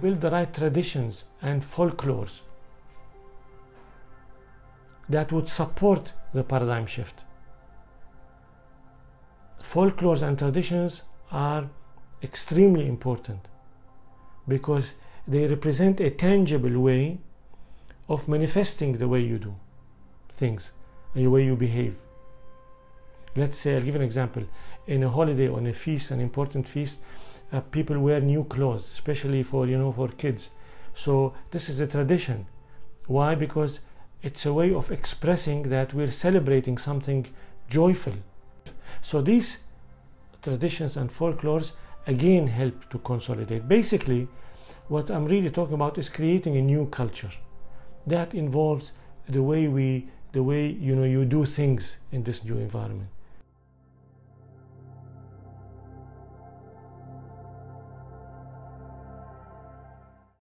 build the right traditions and folklores that would support the paradigm shift. Folklores and traditions are extremely important because they represent a tangible way of manifesting the way you do things and the way you behave. Let's say, I'll give an example. In a holiday, on a feast, an important feast, uh, people wear new clothes, especially for you know for kids. So this is a tradition. Why? Because it's a way of expressing that we're celebrating something joyful. So these traditions and folklores again help to consolidate. Basically, what I'm really talking about is creating a new culture that involves the way we the way you know you do things in this new environment